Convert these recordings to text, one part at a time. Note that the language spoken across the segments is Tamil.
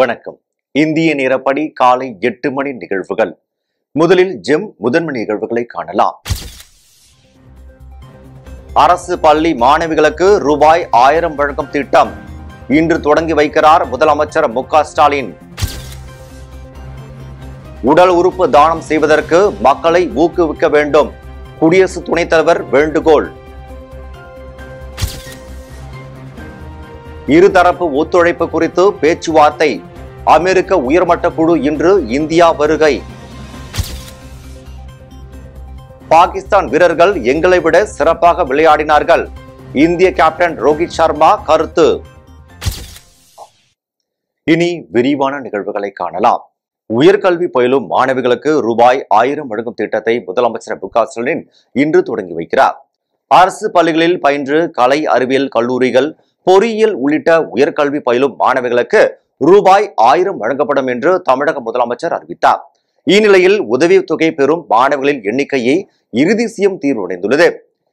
வணக்கம். இந்திய நேரப்படி காலை எட்டு மணி நிகழ்வுகள். முதலில் ஜெம் முதன்மை நிகழ்வுகளை காணலாம். அரசு பள்ளி மாணவிகளுக்கு ரூபாய் ஆயிரம் வழங்கும் திட்டம். இன்று தொடங்கி வைக்கிறார் முதலமைச்சர் மு ஸ்டாலின். உடல் உறுப்பு தானம் செய்வதற்கு மக்களை ஊக்குவிக்க வேண்டும். குடியரசு துணைத் தலைவர் வேண்டுகோள். இருதரப்பு ஒத்துழைப்பு குறித்து பேச்சுவார்த்தை. அமெரிக்க உயர்மட்ட குழு இன்று இந்தியா வருகை. பாகிஸ்தான் வீரர்கள் எங்களை விட சிறப்பாக விளையாடினார்கள். இந்திய கேப்டன் ரோஹித் சர்மா கருத்து. இனி விரிவான நிகழ்வுகளை காணலாம். உயர்கல்வி பயிலும் மாணவிகளுக்கு ரூபாய் ஆயிரம் வழங்கும் திட்டத்தை முதலமைச்சர் மு க ஸ்டாலின் இன்று தொடங்கி வைக்கிறார். அரசு பள்ளிகளில் பயின்று கலை அறிவியல் கல்லூரிகள் பொறியியல் உள்ளிட்ட உயர்கல்வி பயிலும் மாணவிகளுக்கு ரூபாய் ஆயிரம் வழங்கப்படும் என்று தமிழக முதலமைச்சர் அறிவித்தார். இந்நிலையில் உதவித்தொகை பெறும் மாணவர்களின் எண்ணிக்கையை இறுதி செய்யும் தீர்வடைந்துள்ளது.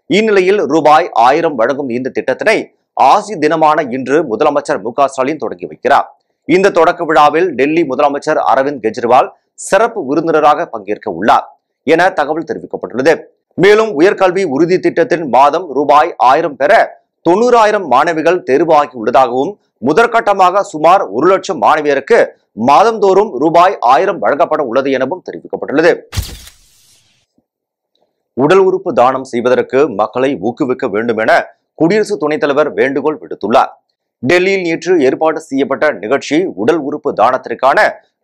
இந்நிலையில் ரூபாய் ஆயிரம் வழங்கும் இந்த திட்டத்தினை ஆசி தினமான இன்று முதலமைச்சர் மு ஸ்டாலின் தொடங்கி வைக்கிறார். இந்த தொடக்க விழாவில் டெல்லி முதலமைச்சர் அரவிந்த் கெஜ்ரிவால் சிறப்பு விருந்தினராக பங்கேற்க உள்ளார் என தகவல் தெரிவிக்கப்பட்டுள்ளது. மேலும் உயர்கல்வி உறுதி திட்டத்தின் மாதம் ரூபாய் ஆயிரம் பெற தொண்ணூறாயிரம் மாணவிகள் தேர்வாகி உள்ளதாகவும் முதற்கட்டமாக சுமார் ஒரு லட்சம் மாணவியருக்கு மாதந்தோறும் ரூபாய் ஆயிரம் வழங்கப்பட உள்ளது எனவும் தெரிவிக்கப்பட்டுள்ளது. உடல் உறுப்பு தானம் செய்வதற்கு மக்களை ஊக்குவிக்க வேண்டும் என குடியரசு துணைத் தலைவர் வேண்டுகோள் விடுத்துள்ளார். டெல்லியில் நேற்று ஏற்பாடு செய்யப்பட்ட நிகழ்ச்சி உடல் உறுப்பு தானத்திற்கான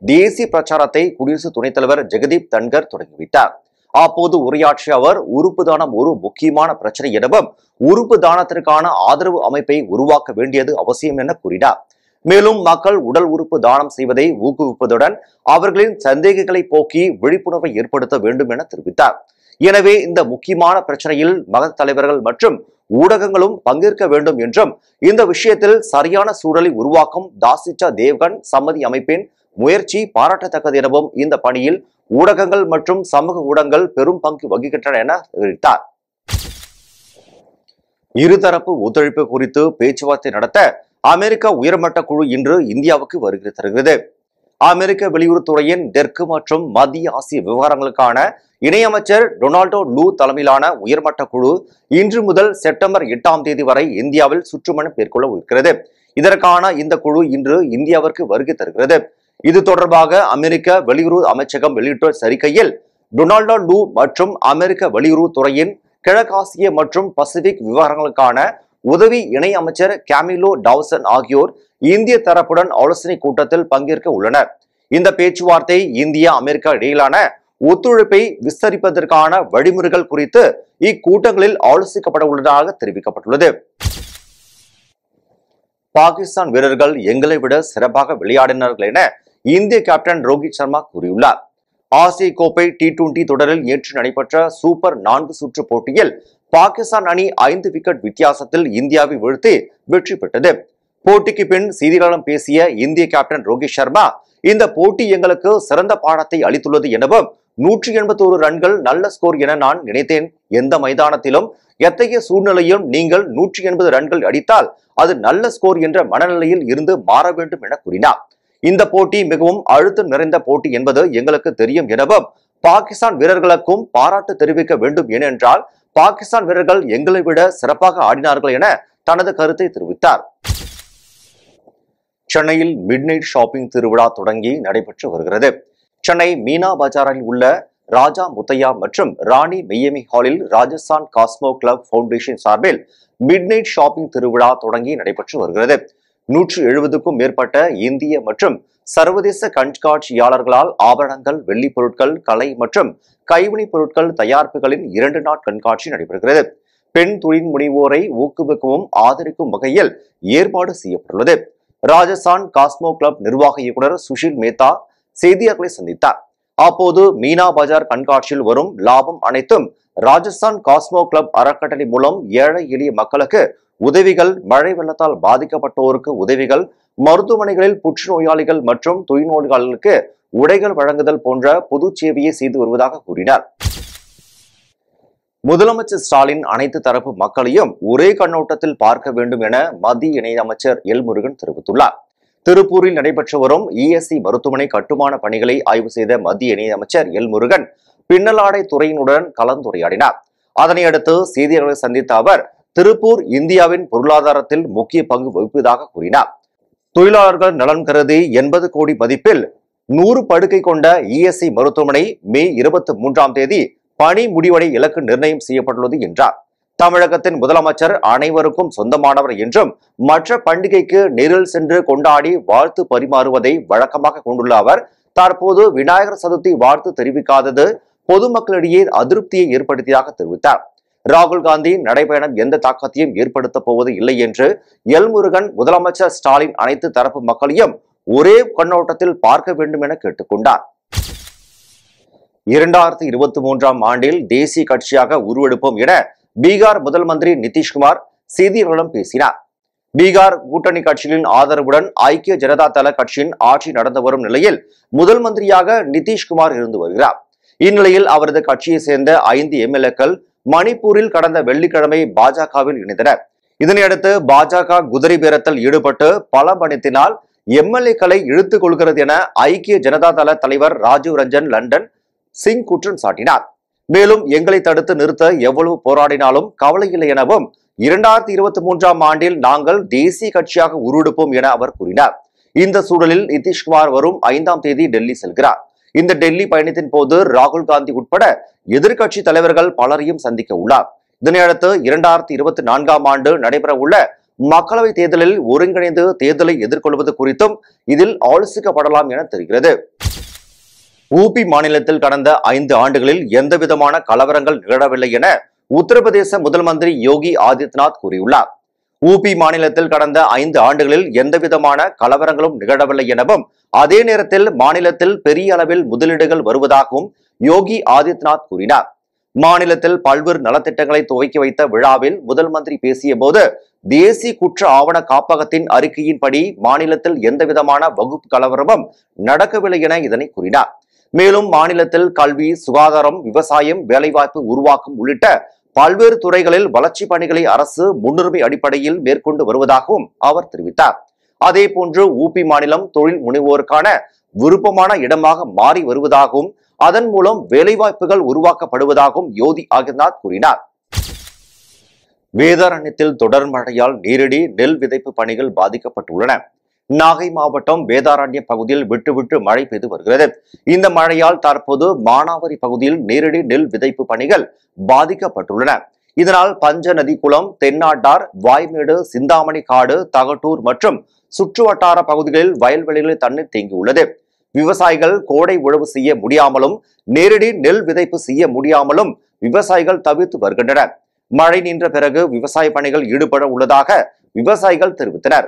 தேசிய பிரச்சாரத்தை குடியரசு துணைத் தலைவர் ஜெகதீப் தன்கர் தொடங்கி வைத்தார். அப்போது உரையாற்றிய அவர் உறுப்பு தானம் ஒரு முக்கியமான பிரச்சனை எனவும் உறுப்பு தானத்திற்கான ஆதரவு அமைப்பை உருவாக்க வேண்டியது அவசியம் என கூறினார். மேலும் மக்கள் உடல் உறுப்பு தானம் செய்வதை ஊக்குவிப்பதுடன் அவர்களின் சந்தேகங்களை போக்கி விழிப்புணர்வை ஏற்படுத்த வேண்டும் என தெரிவித்தார். எனவே இந்த முக்கியமான பிரச்சனையில் மத தலைவர்கள் மற்றும் ஊடகங்களும் பங்கேற்க வேண்டும் என்றும் இந்த விஷயத்தில் சரியான சூழலை உருவாக்கும் தாசிச்சா தேவ்கன் சம்மதி அமைப்பின் முயற்சி பாராட்டத்தக்கது எனவும் இந்த பணியில் ஊடகங்கள் மற்றும் சமூக ஊடகங்கள் பெரும் பங்கு வகிக்கின்றன என தெரிவித்தார். இருதரப்பு ஒத்துழைப்பு குறித்து பேச்சுவார்த்தை நடத்த அமெரிக்க உயர்மட்ட குழு இன்று இந்தியாவுக்கு வருகிறது தருகிறது. அமெரிக்க வெளியுறவுத்துறையின் தெற்கு மற்றும் மத்திய ஆசிய விவகாரங்களுக்கான இணையமைச்சர் டொனால்டோ லூ தலைமையிலான உயர்மட்ட குழு இன்று முதல் செப்டம்பர் எட்டாம் தேதி வரை இந்தியாவில் சுற்றுமணம் மேற்கொள்ள இருக்கிறது. இதற்கான இந்த குழு இன்று இந்தியாவிற்கு வருகை தருகிறது. இது தொடர்பாக அமெரிக்க வெளியுறவு அமைச்சகம் வெளியிட்ட அறிக்கையில் டொனால்டோ லூ மற்றும் அமெரிக்க வெளியுறவுத்துறையின் கிழக்காசிய மற்றும் பசிபிக் விவகாரங்களுக்கான உதவி இணை அமைச்சர் கேமிலோ டாவ்சன் ஆகியோர் இந்திய தரப்புடன் ஆலோசனை கூட்டத்தில் பங்கேற்க உள்ளனர். இந்த பேச்சுவார்த்தை இந்தியா அமெரிக்கா இடையிலான ஒத்துழைப்பை விஸ்தரிப்பதற்கான வழிமுறைகள் குறித்து இக்கூட்டங்களில் ஆலோசிக்கப்பட உள்ளதாக தெரிவிக்கப்பட்டுள்ளது. பாகிஸ்தான் வீரர்கள் எங்களை விட சிறப்பாக விளையாடினார்கள் என இந்திய கேப்டன் ரோஹித் சர்மா கூறியுள்ளார். ஆசிய கோப்பை டி டுவெண்டி தொடரில் நேற்று நடைபெற்ற சூப்பர் நான்கு சுற்று போட்டியில் பாகிஸ்தான் அணி ஐந்து விக்கெட் வித்தியாசத்தில் இந்தியாவை வீழ்த்தி வெற்றி பெற்றது. போட்டிக்கு பின் செய்தியாளர்களிடம் பேசிய இந்திய கேப்டன் ரோஹித் சர்மா இந்த போட்டி எங்களுக்கு சிறந்த பாடத்தை அளித்துள்ளது எனவும் நூற்றி எண்பத்தோரு ரன்கள் நல்ல ஸ்கோர் என நான் நினைத்தேன். எந்த மைதானத்திலும் எத்தகைய சூழ்நிலையும் நீங்கள் நூற்றி எண்பது ரன்கள் அடித்தால் அது நல்ல ஸ்கோர் என்ற மனநிலையில் இருந்து மாற வேண்டும் என கூறினார். இந்த போட்டி மிகவும் அழுத்தம் நிறைந்த போட்டி என்பது எங்களுக்கு தெரியும் எனவும் பாகிஸ்தான் வீரர்களுக்கும் பாராட்டு தெரிவிக்க வேண்டும் ஏனென்றால் பாகிஸ்தான் வீரர்கள் எங்களை விட சிறப்பாக ஆடினார்கள் என தனது கருத்தை தெரிவித்தார். சென்னையில் மிட்நைட் ஷாப்பிங் திருவிழா தொடங்கி நடைபெற்று வருகிறது. சென்னை மீனா பஜாரில் உள்ள ராஜா முத்தையா மற்றும் ராணி மெய்யமி ஹாலில் ராஜஸ்தான் காஸ்மோ கிளப் ஃபவுண்டேஷன் சார்பில் மிட்நைட் ஷாப்பிங் திருவிழா தொடங்கி நடைபெற்று வருகிறது. நூற்று எழுபதுக்கும் மேற்பட்ட இந்திய மற்றும் சர்வதேச கண்காட்சியாளர்களால் ஆபரணங்கள் வெள்ளி பொருட்கள் கலை மற்றும் கைவினைப் பொருட்கள் தயாரிப்புகளின் இரண்டு நாட் கண்காட்சி நடைபெறுகிறது. பெண் தொழில் முனைவோரை ஊக்குவிக்கவும் ஆதரிக்கும் வகையில் ஏற்பாடு செய்யப்பட்டுள்ளது. ராஜஸ்தான் காஸ்மோ கிளப் நிர்வாக இயக்குனர் சுஷில் மேத்தா செய்தியாளர்களை சந்தித்தார். அப்போது மீனா பஜார் கண்காட்சியில் வரும் லாபம் அனைத்தும் ராஜஸ்தான் காஸ்மோ கிளப் அறக்கட்டளை மூலம் ஏழை எளிய மக்களுக்கு உதவிகள் மழை வெள்ளத்தால் பாதிக்கப்பட்டோருக்கு உதவிகள் மருத்துவமனைகளில் புற்றுநோயாளிகள் மற்றும் தொழில்நோயாளிகளுக்கு உடைகள் வழங்குதல் போன்ற பொது சேவையை செய்து வருவதாக கூறினார். முதலமைச்சர் ஸ்டாலின் அனைத்து தரப்பு மக்களையும் ஒரே கண்ணோட்டத்தில் பார்க்க வேண்டும் என மத்திய இணையமைச்சர் எல் முருகன் தெரிவித்துள்ளார். திருப்பூரில் நடைபெற்று வரும் இஎஸ்சி மருத்துவமனை கட்டுமான பணிகளை ஆய்வு செய்த மத்திய இணையமைச்சர் எல் முருகன் பின்னலாடை துறையினுடன் கலந்துரையாடினார். அதனை அடுத்து செய்தியாளர்களை சந்தித்த அவர் திருப்பூர் இந்தியாவின் பொருளாதாரத்தில் முக்கிய பங்கு வகிப்பதாக கூறினார். தொழிலாளர்கள் நலன் கருதி எண்பது கோடி மதிப்பில் நூறு படுக்கை கொண்ட இஎஸ்சி மருத்துவமனை மே இருபத்தி மூன்றாம் தேதி பணி முடிவடை இலக்கு நிர்ணயம் செய்யப்பட்டுள்ளது என்றார். தமிழகத்தின் முதலமைச்சர் அனைவருக்கும் சொந்தமானவர் என்றும் மற்ற பண்டிகைக்கு நேரில் சென்று கொண்டாடி வாழ்த்து பரிமாறுவதை வழக்கமாக கொண்டுள்ள அவர் தற்போது விநாயகர் சதுர்த்தி வாழ்த்து தெரிவிக்காதது பொதுமக்களிடையே அதிருப்தியை ஏற்படுத்தியதாக தெரிவித்தார். ராகுல் காந்தி நடைபயணம் எந்த தாக்கத்தையும் ஏற்படுத்த போவது இல்லை என்று எல் முருகன் முதலமைச்சர் ஸ்டாலின் அனைத்து தரப்பு மக்களையும் ஒரே கண்ணோட்டத்தில் பார்க்க வேண்டும் என கேட்டுக்கொண்டார் இரண்டாயிரத்தி இருபத்தி மூன்றாம் ஆண்டில் தேசிய கட்சியாக உருவெடுப்போம் என பீகார் முதல் மந்திரி நிதிஷ்குமார் செய்தியாளர்களிடம் பேசினார். பீகார் கூட்டணி கட்சிகளின் ஆதரவுடன் ஐக்கிய ஜனதா தள கட்சியின் ஆட்சி நடந்து வரும் நிலையில் முதல் மந்திரியாக நிதிஷ்குமார் இருந்து வருகிறார். இந்நிலையில் அவரது கட்சியை சேர்ந்த ஐந்து எம்எல்ஏக்கள் மணிப்பூரில் கடந்த வெள்ளிக்கிழமை பாஜகவில் இணைந்தனர். இதனையடுத்து பாஜக குதிரை பேரத்தில் ஈடுபட்டு பல மணித்தினால் எம்எல்ஏக்களை இழுத்துக் கொள்கிறது என ஐக்கிய ஜனதா தள தலைவர் ராஜீவ் ரஞ்சன் லண்டன் சிங் குற்றம் சாட்டினார். மேலும் எங்களை தடுத்து நிறுத்த எவ்வளவு போராடினாலும் கவலை இல்லை எனவும் இரண்டாயிரத்தி இருபத்தி மூன்றாம் ஆண்டில் நாங்கள் தேசிய கட்சியாக உருவெடுப்போம் என அவர் கூறினார். இந்த சூழலில் நிதிஷ்குமார் வரும் ஐந்தாம் தேதி டெல்லி செல்கிறார். இந்த டெல்லி பயணத்தின் போது ராகுல் காந்தி உட்பட எதிர்கட்சி தலைவர்கள் பலரையும் சந்திக்க உள்ளார். இதனையடுத்து இரண்டாயிரத்தி இருபத்தி நான்காம் ஆண்டு நடைபெற உள்ள மக்களவை தேர்தலில் ஒருங்கிணைந்து தேர்தலை எதிர்கொள்வது குறித்தும் இதில் ஆலோசிக்கப்படலாம் என தெரிகிறது. ஊபி மாநிலத்தில் கடந்த ஐந்து ஆண்டுகளில் எந்தவிதமான கலவரங்கள் நிகழவில்லை என உத்தரப்பிரதேச முதல் மந்திரி யோகி ஆதித்யநாத் கூறியுள்ளார். ஊபி மாநிலத்தில் கடந்த ஐந்து ஆண்டுகளில் எந்தவிதமான கலவரங்களும் நிகழவில்லை எனவும் அதே நேரத்தில் மாநிலத்தில் பெரிய அளவில் முதலீடுகள் வருவதாகவும் யோகி ஆதித்யநாத் கூறினார். மாநிலத்தில் பல்வேறு நலத்திட்டங்களை துவக்கி வைத்த விழாவில் முதல் மந்திரி பேசிய போது தேசிய குற்ற ஆவண காப்பகத்தின் அறிக்கையின்படி மாநிலத்தில் எந்தவிதமான வகுப்பு கலவரமும் நடக்கவில்லை என இதனை கூறினார். மேலும் மாநிலத்தில் கல்வி சுகாதாரம் விவசாயம் வேலைவாய்ப்பு உருவாக்கம் உள்ளிட்ட பல்வேறு துறைகளில் வளர்ச்சி பணிகளை அரசு முன்னுரிமை அடிப்படையில் மேற்கொண்டு வருவதாகவும் அவர் தெரிவித்தார். அதே போன்று ஊபி மாநிலம் தொழில் முனைவோருக்கான விருப்பமான இடமாக மாறி வருவதாகவும் அதன் மூலம் வேலைவாய்ப்புகள் உருவாக்கப்படுவதாகவும் யோதி ஆதித்யநாத் கூறினார். வேதாரண்யத்தில் தொடர் மழையால் நேரடி நெல் விதைப்பு பணிகள் பாதிக்கப்பட்டுள்ளன. நாகை மாவட்டம் வேதாரண்ய பகுதியில் விட்டு விட்டு மழை பெய்து வருகிறது. இந்த மழையால் தற்போது மானாவரி பகுதியில் நேரடி நெல் விதைப்பு பணிகள் பாதிக்கப்பட்டுள்ளன. இதனால் பஞ்சநதி குளம் தென்னாட்டார் வாய்மேடு சிந்தாமணி காடு தகட்டூர் மற்றும் சுற்றுவட்டார பகுதிகளில் வயல்வெளிகளில் தண்ணீர் தேங்கியுள்ளது. விவசாயிகள் கோடை உழவு செய்ய முடியாமலும் நேரடி நெல் விதைப்பு செய்ய முடியாமலும் விவசாயிகள் தவிர்த்து வருகின்றனர். மழை நின்ற பிறகு விவசாய பணிகள் ஈடுபட உள்ளதாக விவசாயிகள் தெரிவித்தனர்.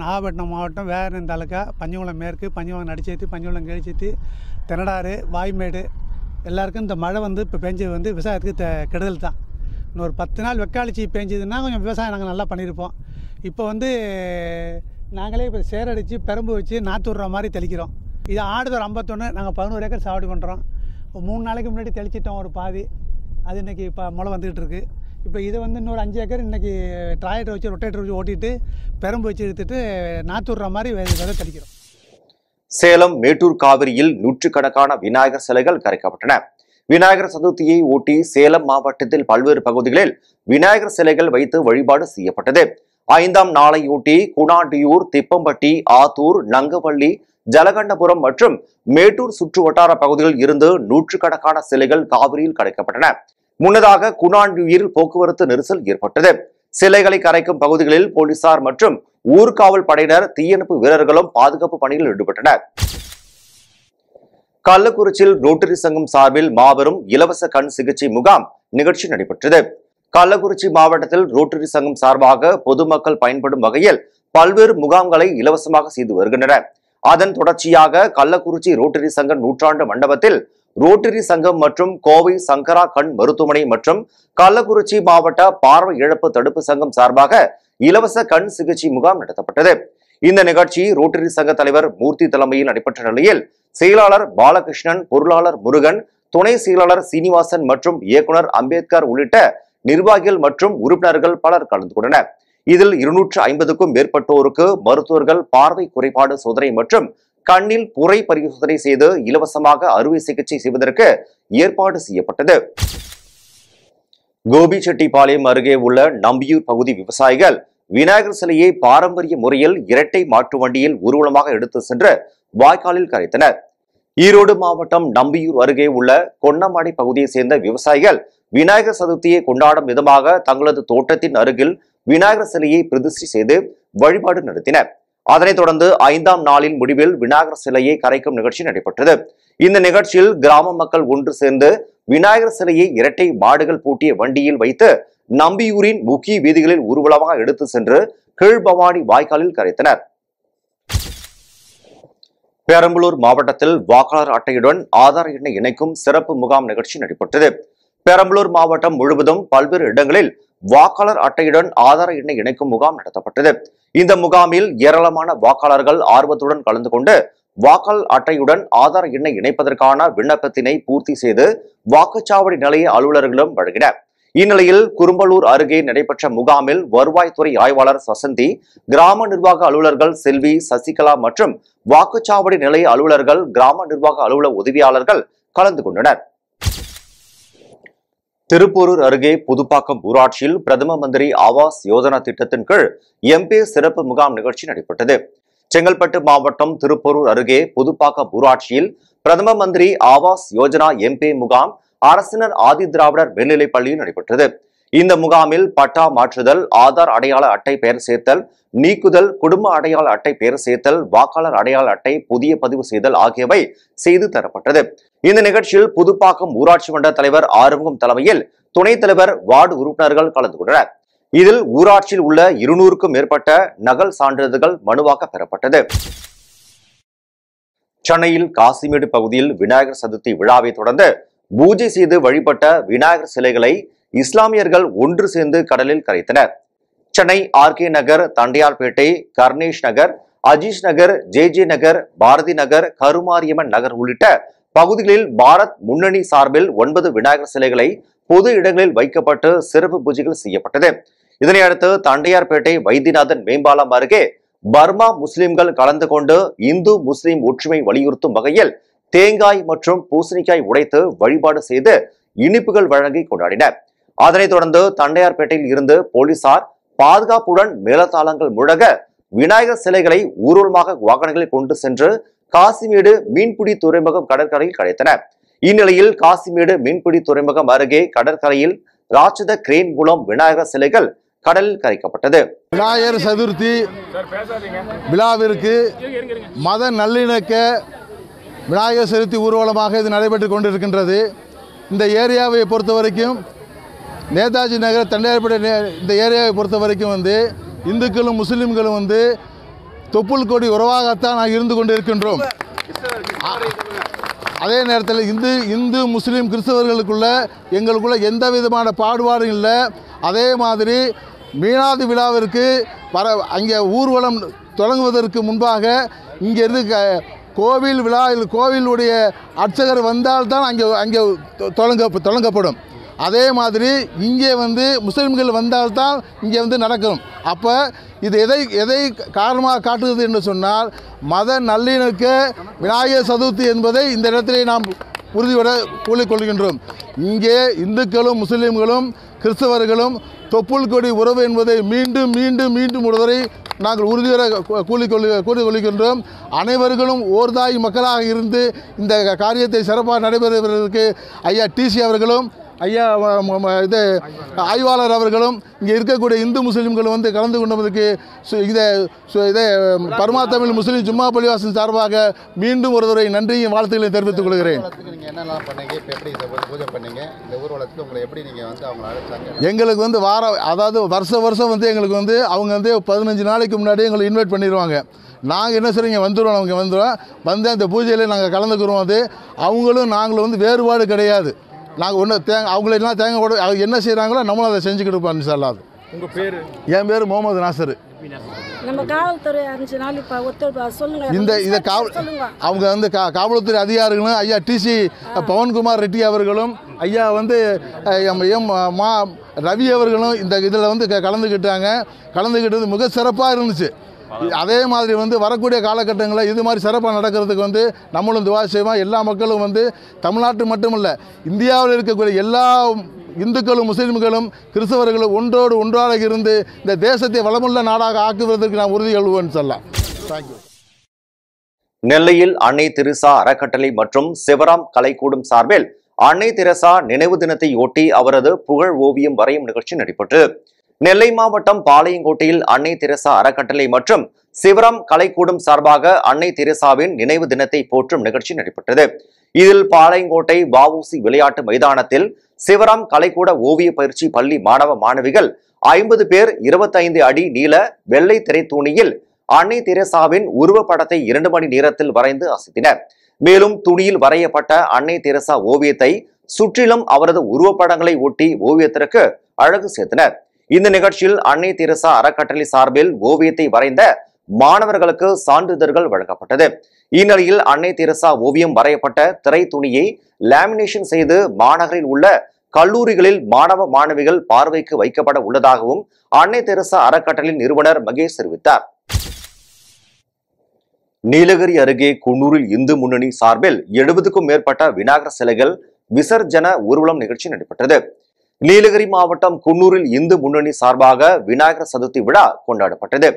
நாகப்பட்டினம் மாவட்டம் வேகனம் தாலுக்கா பஞ்சகுளம் மேற்கு பஞ்சகுளம் நடிச்சேத்து பஞ்சகுளம் கழிச்சேத்து தென்னடாறு வாய்மேடு எல்லாருக்கும் இந்த மழை வந்து இப்போ பெஞ்சது வந்து விவசாயத்துக்கு கெடுதல் தான். இன்னொரு பத்து நாள் வெக்காளிச்சி பேஞ்சதுன்னா கொஞ்சம் விவசாயம் நாங்கள் நல்லா பண்ணியிருப்போம். இப்போ வந்து நாங்களே இப்போ சேரடித்து பெரம்பு வச்சு நாற்று விட்ற மாதிரி தெளிக்கிறோம். இது ஆடுதோர் ஐம்பத்தொன்று நாங்கள் பதினோரு ஏக்கர் சாவடி பண்ணுறோம் இப்போ மூணு நாளைக்கு முன்னாடி தெளிச்சிட்டோம் ஒரு பாதி. அது இன்றைக்கி இப்போ முளை வந்துகிட்டு இருக்குது இப்போ இது வந்து இன்னொரு அஞ்சு ஏக்கர் இன்றைக்கி டிராக்டர் வச்சு ரொட்டேட்டர் வச்சு ஓட்டிட்டு பெரம்பு வச்சு எடுத்துட்டு நாற்று விட்ற மாதிரி வெ- விதை தெளிக்கிறோம். சேலம் மேட்டூர் காவிரியில் நூற்றுக்கணக்கான விநாயகர் சிலைகள் கரைக்கப்பட்டன. விநாயகர் சதுர்த்தியை ஒட்டி சேலம் மாவட்டத்தில் பல்வேறு பகுதிகளில் விநாயகர் சிலைகள் வைத்து வழிபாடு செய்யப்பட்டது. ஐந்தாம் நாளையொட்டி குணாண்டியூர் திப்பம்பட்டி ஆத்தூர் நங்கவள்ளி ஜலகண்டபுரம் மற்றும் மேட்டூர் சுற்று வட்டார பகுதிகளில் இருந்து நூற்றுக்கணக்கான சிலைகள் காவிரியில் கரைக்கப்பட்டன. முன்னதாக குணாண்டியூரில் போக்குவரத்து நெரிசல் ஏற்பட்டது. சிலைகளை கரைக்கும் பகுதிகளில் போலீசார் மற்றும் ஊர்காவல் படையினர் தீயணைப்பு வீரர்களும் பாதுகாப்பு பணியில் ஈடுபட்டனர். கள்ளக்குறிச்சியில் ரோட்டரி சங்கம் சார்பில் மாபெரும் இலவச கண் சிகிச்சை முகாம் நிகழ்ச்சி நடைபெற்றது. கள்ளக்குறிச்சி மாவட்டத்தில் ரோட்டரி சங்கம் சார்பாக பொதுமக்கள் பயன்படும் வகையில் பல்வேறு முகாம்களை இலவசமாக செய்து வருகின்றனர் அதன் தொடர்ச்சியாக கள்ளக்குறிச்சி ரோட்டரி சங்க நூற்றாண்டு மண்டபத்தில் ரோட்டரி சங்கம் மற்றும் கோவை சங்கரா கண் மருத்துவமனை மற்றும் கள்ளக்குறிச்சி மாவட்ட பார்வை இழப்பு தடுப்பு சங்கம் சார்பாக இலவச கண் சிகிச்சை முகாம் நடத்தப்பட்டது. இந்த நிகழ்ச்சி ரோட்டரி சங்க தலைவர் மூர்த்தி தலைமையில் நடைபெற்ற நிலையில் செயலாளர் பாலகிருஷ்ணன் பொருளாளர் முருகன் துணை செயலாளர் சீனிவாசன் மற்றும் இயக்குனர் அம்பேத்கர் உள்ளிட்ட நிர்வாகிகள் மற்றும் உறுப்பினர்கள் பலர் கலந்து கொண்டனர். இதில் இருநூற்று ஐம்பதுக்கும் மேற்பட்டோருக்கு மருத்துவர்கள் பார்வை குறைபாடு சோதனை மற்றும் கண்ணில் புரை பரிசோதனை செய்து இலவசமாக அறுவை சிகிச்சை செய்வதற்கு ஏற்பாடு செய்யப்பட்டது. கோபிச்செட்டிப்பாளையம் அருகே உள்ள நம்பியூர் பகுதி விவசாயிகள் விநாயகர் சிலையை பாரம்பரிய முறையில் இரட்டை மாட்டு வண்டியில் ஊர்வலமாக எடுத்து சென்று வாய்க்காலில் கரைத்தனர். ஈரோடு மாவட்டம் நம்பியூர் அருகே உள்ள கொன்னமாடி பகுதியை சேர்ந்த விவசாயிகள் விநாயகர் சதுர்த்தியை கொண்டாடும் விதமாக தங்களது தோட்டத்தின் அருகில் விநாயகர் சிலையை பிரதிஷ்டி செய்து வழிபாடு நடத்தினர். அதனைத் தொடர்ந்து ஐந்தாம் நாளின் முடிவில் விநாயகர் சிலையை கரைக்கும் நிகழ்ச்சி நடைபெற்றது. இந்த நிகழ்ச்சியில் கிராம மக்கள் ஒன்று சேர்ந்து விநாயகர் சிலையை இரட்டை மாடுகள் பூட்டிய வண்டியில் வைத்து நம்பியூரின் முக்கிய வீதிகளில் ஊர்வலமாக எடுத்து சென்று கீழ்பவானி வாய்க்காலில் கரைத்தனர். பெரம்பலூர் மாவட்டத்தில் வாக்காளர் அட்டையுடன் ஆதார் எண்ணை இணைக்கும் சிறப்பு முகாம் நிகழ்ச்சி நடைபெற்றது. பெரம்பலூர் மாவட்டம் முழுவதும் பல்வேறு இடங்களில் வாக்காளர் அட்டையுடன் ஆதார எண்ணை இணைக்கும் முகாம் நடத்தப்பட்டது. இந்த முகாமில் ஏராளமான வாக்காளர்கள் ஆர்வத்துடன் கலந்து கொண்டு வாக்காளர் அட்டையுடன் ஆதார எண்ணை இணைப்பதற்கான விண்ணப்பத்தினை பூர்த்தி செய்து வாக்குச்சாவடி நிலைய அலுவலர்களும் வழங்கினர். இந்நிலையில் குரும்பலூர் அருகே நடைபெற்ற முகாமில் வருவாய்த்துறை ஆய்வாளர் சசந்தி கிராம நிர்வாக அலுவலர்கள் செல்வி சசிகலா மற்றும் வாக்குச்சாவடி நிலைய அலுவலர்கள் கிராம நிர்வாக அலுவலர் உதவியாளர்கள் கலந்து கொண்டனர். திருப்பூரூர் அருகே புதுப்பாக்கம் ஊராட்சியில் பிரதம மந்திரி ஆவாஸ் யோஜனா திட்டத்தின் கீழ் எம்பி சிறப்பு முகாம் நிகழ்ச்சி நடைபெற்றது. செங்கல்பட்டு மாவட்டம் திருப்பூரூர் அருகே புதுப்பாக்கம் ஊராட்சியில் பிரதம மந்திரி ஆவாஸ் யோஜனா எம்பி முகாம் அரசினர் ஆதி திராவிடர் மேல்நிலைப் பள்ளியில் நடைபெற்றது. இந்த முகாமில் பட்டா மாற்றுதல் ஆதார் அடையாள அட்டை பெயர் சேர்த்தல் நீக்குதல் குடும்ப அடையாள அட்டை பெயர் சேர்த்தல் வாக்காளர் அடையாள அட்டை புதிய பதிவு செய்தல் ஆகியவை செய்து தரப்பட்டது. இந்த நிகழ்ச்சியில் புதுப்பாக்கம் ஊராட்சி மன்ற தலைவர் ஆறுமுகம் தலைமையில் துணைத் தலைவர் வார்டு உறுப்பினர்கள் கலந்து கொண்டனர். இதில் ஊராட்சியில் உள்ள இருநூறுக்கும் மேற்பட்ட நகல் சான்றிதழ்கள் மனுவாக பெறப்பட்டது. சென்னையில் காசிமேடு பகுதியில் விநாயகர் சதுர்த்தி விழாவை தொடர்ந்து பூஜை செய்து வழிபட்ட விநாயகர் சிலைகளை இஸ்லாமியர்கள் ஒன்று சேர்ந்து கடலில் கரைத்தனர். Chennai RK Nagar Tondiarpet Karnesh Nagar Ajeesh Nagar J J Nagar Bharathi Nagar Karumariamman Nagar உள்ளிட்ட பகுதிகளில் பாரத் முன்னணி சார்பில் ஒன்பது விநாயகர் சிலைகளை பொது இடங்களில் வைக்கப்பட்டு சிறப்பு பூஜைகள் செய்யப்பட்டது. இதனையடுத்து தண்டையார்பேட்டை வைத்தியநாதன் மேம்பாலம் அருகே பர்மா முஸ்லிம்கள் கலந்து கொண்டு இந்து முஸ்லிம் ஒற்றுமை வலியுறுத்தும் வகையில் தேங்காய் மற்றும் பூசணிக்காய் உடைத்து வழிபாடு செய்து இனிப்புகள் வழங்கி கொண்டாடினர். அதனைத் தொடர்ந்து தண்டையார்பேட்டையில் இருந்து போலீசார் பாதுகாப்புடன் மேலதாளங்கள் முழங்க விநாயகர் சிலைகளை ஊர்வலமாக வாகனங்களில் கொண்டு சென்று காசிமேடு மீன்பிடி துறைமுகம் கடற்கரையில் கடைத்தனர். இந்நிலையில் காசிமேடு மீன்பிடி துறைமுகம் அருகே கடற்கரையில் ராட்சத கிரேன் மூலம் விநாயகர் சிலைகள் கடலில் கரைக்கப்பட்டது. விநாயகர் சதுர்த்தி விழாவிற்கு மத நல்லிணக்க விநாயகர் சதுர்த்தி ஊர்வலமாக இது நடைபெற்று கொண்டிருக்கின்றது. இந்த ஏரியாவை பொறுத்த வரைக்கும் நேதாஜி நகர் தண்டையார்பேட்டை இந்த ஏரியாவை பொறுத்த வரைக்கும் வந்து இந்துக்களும் முஸ்லீம்களும் வந்து தொப்புள் கொடி உறவாகத்தான் நாங்கள் இருந்து கொண்டு இருக்கின்றோம் அதே நேரத்தில் இந்து இந்து முஸ்லீம் கிறிஸ்தவர்களுக்குள்ள எங்களுக்குள்ள எந்த விதமான பாடுபாடும் இல்லை. அதே மாதிரி மீனாதி விழாவிற்கு வர அங்கே ஊர்வலம் தொடங்குவதற்கு முன்பாக இங்கேருந்து க கோவில் விழா இல்லை கோவிலுடைய அர்ச்சகர் வந்தால்தான் அங்கே அங்கே தொடங்க தொடங்கப்படும் அதே மாதிரி இங்கே வந்து முஸ்லீம்கள் வந்தால்தான் இங்கே வந்து நடக்கும். அப்போ இது எதை எதை காரணமாக காட்டுகிறது என்று சொன்னால் மத நல்லிணக்க விநாயகர் சதுர்த்தி என்பதை இந்த இடத்திலே நாம் உறுதியோட கூலிக்கொள்கின்றோம் இங்கே இந்துக்களும் முஸ்லீம்களும் கிறிஸ்தவர்களும் தொப்புள் கொடி உறவு என்பதை மீண்டும் மீண்டும் மீண்டும் ஒருவரை நாங்கள் உறுதியோட கூறிக்கொள்ளு கூறிக்கொள்கின்றோம் அனைவர்களும் ஓர்தாய் மக்களாக இருந்து இந்த காரியத்தை சிறப்பாக நடைபெறுவதற்கு ஐயா டிசி அவர்களும் ஐயா இது ஆய்வாளர் அவர்களும் இங்கே இருக்கக்கூடிய இந்து முஸ்லீம்கள் வந்து கலந்து கொண்டதற்கு இதை இதை பர்மா தமிழ் முஸ்லீம் ஜும்மா பள்ளிவாசல் சார்பாக மீண்டும் ஒரு முறை நன்றியும் வாழ்த்துக்களையும் தெரிவித்துக் கொள்கிறேன். எங்களுக்கு வந்து வார அதாவது வருஷ வருஷம் வந்து எங்களுக்கு வந்து அவங்க வந்து பதினஞ்சு நாளைக்கு முன்னாடி எங்களை இன்வைட் பண்ணிடுவாங்க நாங்கள் என்ன இங்கே வந்துடுவோம் அவங்க வந்துடுவோம் வந்து அந்த பூஜையில் நாங்கள் கலந்துக்கிறோம். அது அவங்களும் நாங்களும் வந்து வேறுபாடு கிடையாது. நாங்கள் ஒன்று தேங்க அவங்களெல்லாம் தேங்க கூட அவங்க என்ன செய்கிறாங்களோ நம்மளும் அதை செஞ்சுக்கிட்டு இருப்போம் இன்ஷா அது உங்க பேரு? என் பேர் முகமது நாசர். நம்ம காவல்துறை அஞ்சு நாள் இப்போ ஒத்துழைப்பு சொல்லுங்க. இந்த இதை காவல் அவங்க வந்து கா காவல்துறை அதிகாரிகளும் ஐயா டிசி பவன்குமார் ரெட்டி அவர்களும் ஐயா வந்து எம் மா ரவி அவர்களும் இந்த இதில் வந்து க- கலந்துக்கிட்டாங்க கலந்துக்கிட்டது மிக சிறப்பாக இருந்துச்சு. அதே மாதிரி வந்து வரக்கூடிய காலகட்டங்களில் இது மாதிரி சிறப்பாக நடக்கிறதுக்கு வந்து நம்மளும் துவா செய்வோம். எல்லா மக்களும் வந்து தமிழ்நாட்டு மட்டுமல்ல இந்தியாவில் இருக்கக்கூடிய எல்லா இந்துக்களும் முஸ்லீம்களும் கிறிஸ்தவர்களும் ஒன்றோடு ஒன்றாக இருந்து இந்த தேசத்தை வளமுள்ள நாடாக ஆக்குவதற்கு நான் உறுதி கொள்வோன்னு சொல்லலாம். தேங்க்யூ நெல்லையில் அன்னை தெரசா அறக்கட்டளை மற்றும் சிவராம் கலைக்கூடம் சார்பில் அன்னை தெரசா நினைவு தினத்தை ஒட்டி அவரது புகழ் ஓவியம் வரையும் நிகழ்ச்சி நடைபெற்றது. நெல்லை மாவட்டம் பாளையங்கோட்டையில் அன்னை தெரசா அறக்கட்டளை மற்றும் சிவரம் கலைக்கூடும் சார்பாக அன்னை தெரசாவின் நினைவு தினத்தை போற்றும் நிகழ்ச்சி நடைபெற்றது. இதில் பாளையங்கோட்டை வஉசி விளையாட்டு மைதானத்தில் சிவராம் கலைக்கூட ஓவிய பயிற்சி பள்ளி மாணவ மாணவிகள் ஐம்பது பேர் 25 அடி நீள வெள்ளை திரைத்தூணியில் அன்னை தெரசாவின் உருவப்படத்தை இரண்டு மணி நேரத்தில் வரைந்து அசைத்தினர். மேலும் துணியில் வரையப்பட்ட அன்னை தெரசா ஓவியத்தை சுற்றிலும் அவரது உருவப்படங்களை ஒட்டி ஓவியத்திற்கு அழகு சேர்த்தனர். இந்த நிகழ்ச்சியில் அன்னை தெரசா அறக்கட்டளை சார்பில் ஓவியத்தை வரைந்த மாணவர்களுக்கு சான்றிதழ்கள் வழங்கப்பட்டது. இந்நிலையில் அன்னை தெரசா ஓவியம் வரையப்பட்ட திரை துணியை லேமினேஷன் செய்து மாநகரில் உள்ள கல்லூரிகளில் மாணவ மாணவிகள் பார்வைக்கு வைக்கப்பட உள்ளதாகவும் அன்னை தெரசா அறக்கட்டளின் நிறுவனர் மகேஷ் தெரிவித்தார். நீலகிரி அருகே குன்னூரில் இந்து முன்னணி சார்பில் எழுபதுக்கும் மேற்பட்ட விநாயகர் சிலைகள் விசர்ஜன ஊர்வலம் நிகழ்ச்சி நடைபெற்றது. நீலகிரி மாவட்டம் குன்னூரில் இந்து முன்னணி சார்பாக விநாயகர் சதுர்த்தி விழா கொண்டாடப்பட்டது.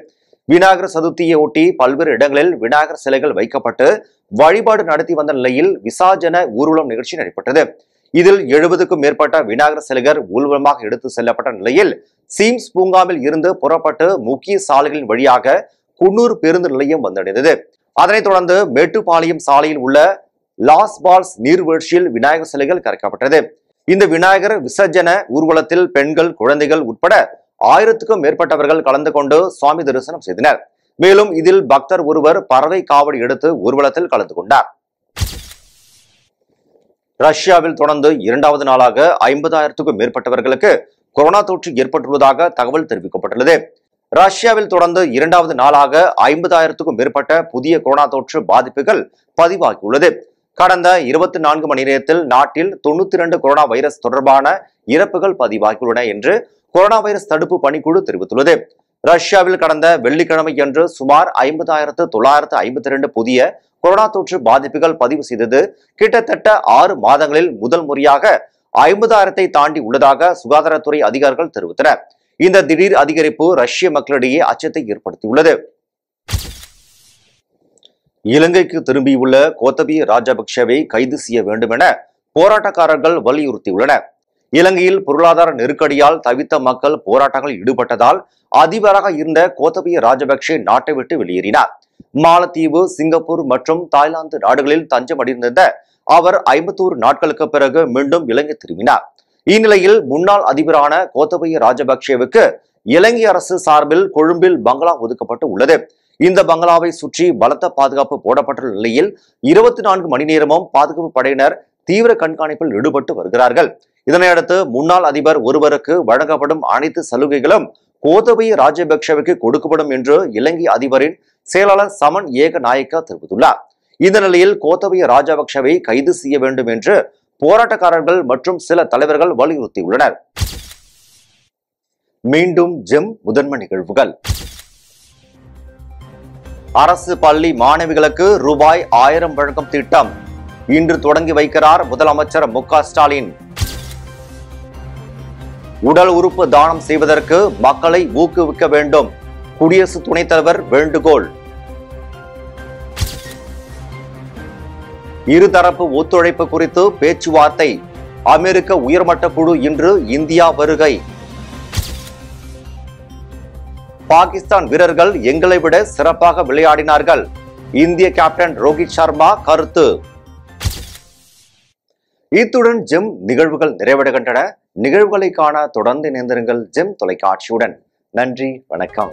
விநாயகர் சதுர்த்தியை ஒட்டி பல்வேறு இடங்களில் விநாயகர் சிலைகள் வைக்கப்பட்டு வழிபாடு நடத்தி வந்த நிலையில் விசாஜன ஊர்வலம் நிகழ்ச்சி நடைபெற்றது. இதில் எழுபதுக்கும் மேற்பட்ட விநாயகர் சிலைகள் ஊர்வலமாக எடுத்து செல்லப்பட்ட நிலையில் சீம்ஸ் பூங்காவில் இருந்து புறப்பட்டு முக்கிய சாலைகளின் வழியாக குன்னூர் பேருந்து நிலையம் வந்தடைந்தது. அதனைத் தொடர்ந்து மேட்டுப்பாளையம் சாலையில் உள்ள லாஸ் பால்ஸ் நீர்வீழ்ச்சியில் விநாயகர் சிலைகள் கரைக்கப்பட்டது. இந்த விநாயகர் விசர்ஜன ஊர்வலத்தில் பெண்கள் குழந்தைகள் உட்பட ஆயிரத்துக்கும் மேற்பட்டவர்கள் கலந்து கொண்டு சுவாமி தரிசனம் செய்தனர். மேலும் இதில் பக்தர் ஒருவர் பறவை காவடி எடுத்து ஊர்வலத்தில் கலந்து கொண்டார். ரஷ்யாவில் தொடர்ந்து இரண்டாவது நாளாக ஐம்பதாயிரத்துக்கும் மேற்பட்டவர்களுக்கு கொரோனா தொற்று ஏற்பட்டுள்ளதாக தகவல் தெரிவிக்கப்பட்டுள்ளது. ரஷ்யாவில் தொடர்ந்து இரண்டாவது நாளாக ஐம்பதாயிரத்துக்கும் மேற்பட்ட புதிய கொரோனா தொற்று பாதிப்புகள் பதிவாகியுள்ளது. கடந்த இருபத்தி நான்கு மணி நேரத்தில் நாட்டில் தொண்ணூத்தி இரண்டு கொரோனா வைரஸ் தொடர்பான இறப்புகள் பதிவாகியுள்ளன என்று கொரோனா வைரஸ் தடுப்பு பணிக்குழு தெரிவித்துள்ளது. ரஷ்யாவில் கடந்த வெள்ளிக்கிழமை அன்று சுமார் ஐம்பதாயிரத்து தொள்ளாயிரத்து ஐம்பத்தி இரண்டு புதிய கொரோனா தொற்று பாதிப்புகள் பதிவு செய்தது. கிட்டத்தட்ட ஆறு மாதங்களில் முதல் முறையாக ஐம்பதாயிரத்தை தாண்டி உள்ளதாக சுகாதாரத்துறை அதிகாரிகள் தெரிவித்தனர். இந்த திடீர் அதிகரிப்பு ரஷ்ய மக்களிடையே அச்சத்தை ஏற்படுத்தியுள்ளது. இலங்கைக்கு திரும்பியுள்ள கோத்தபய ராஜபக்ஷவை கைது செய்ய வேண்டும் என போராட்டக்காரர்கள் வலியுறுத்தியுள்ளனர். இலங்கையில் பொருளாதார நெருக்கடியால் தவித்த மக்கள் போராட்டங்களில் ஈடுபட்டதால் அதிபராக இருந்த கோத்தபய ராஜபக்ஷே நாட்டை விட்டு வெளியேறினார். மாலத்தீவு சிங்கப்பூர் மற்றும் தாய்லாந்து நாடுகளில் தஞ்சம் அடைந்திருந்த அவர் ஐம்பத்தோரு நாட்களுக்கு பிறகு மீண்டும் இலங்கை திரும்பினார். இந்நிலையில் முன்னாள் அதிபரான கோத்தபய ராஜபக்சேவுக்கு இலங்கை அரசு சார்பில் கொழும்பில் பங்களா ஒதுக்கப்பட்டு உள்ளது. இந்த பங்களாவை சுற்றி பலத்த பாதுகாப்பு போடப்பட்டுள்ள நிலையில் இருபத்தி நான்கு மணி நேரமும் பாதுகாப்பு படையினர் தீவிர கண்காணிப்பில் ஈடுபட்டு வருகிறார்கள். இதனையடுத்து முன்னாள் அதிபர் ஒருவருக்கு வழங்கப்படும் அனைத்து சலுகைகளும் கோத்தபய ராஜபக்சவுக்கு கொடுக்கப்படும் என்று இலங்கை அதிபரின் செயலாளர் சமன் ஏக நாயக்கா தெரிவித்துள்ளார். இந்த நிலையில் கோத்தபய ராஜபக்சவை கைது செய்ய வேண்டும் என்று போராட்டக்காரர்கள் மற்றும் சில தலைவர்கள் வலியுறுத்தியுள்ளனர். மீண்டும் ஜெம் முதன்மை நிகழ்வுகள். அரசு பள்ளி மாணவிகளுக்கு ரூபாய் ஆயிரம் வழங்கும் திட்டம் இன்று தொடங்கி வைக்கிறார் முதலமைச்சர் மு ஸ்டாலின். உடல் உறுப்பு தானம் செய்வதற்கு மக்களை ஊக்குவிக்க வேண்டும். குடியரசு துணைத் தலைவர் வேண்டுகோள். இருதரப்பு ஒத்துழைப்பு குறித்து பேச்சுவார்த்தை. அமெரிக்க உயர்மட்ட குழு இன்று இந்தியா வருகை. பாகிஸ்தான் வீரர்கள் எங்களை விட சிறப்பாக விளையாடினார்கள். இந்திய கேப்டன் ரோஹித் சர்மா கருத்து. இத்துடன் ஜெம் நிகழ்வுகள் நிறைவடைகின்றன. நிகழ்வுகளை காண தொடர்ந்து இணைந்திருங்கள் ஜெம் தொலைக்காட்சியுடன். நன்றி வணக்கம்.